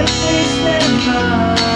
the place that